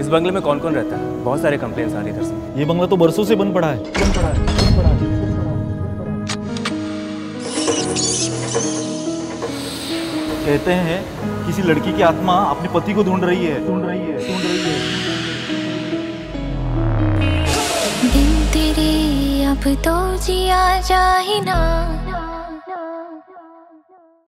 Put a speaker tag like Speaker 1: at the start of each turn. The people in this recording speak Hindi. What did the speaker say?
Speaker 1: इस बंगले में कौन कौन रहता है? बहुत सारे कंप्लेन आ रही इधर से।
Speaker 2: ये बंगला तो बरसों से बंद पड़ा है। बंद पड़ा है बंद पड़ा है कहते हैं किसी लड़की की आत्मा अपने पति को ढूंढ रही है। ढूंढ रही है ढूंढ रही है।
Speaker 3: दिन तेरे अब तो जिया जाए ना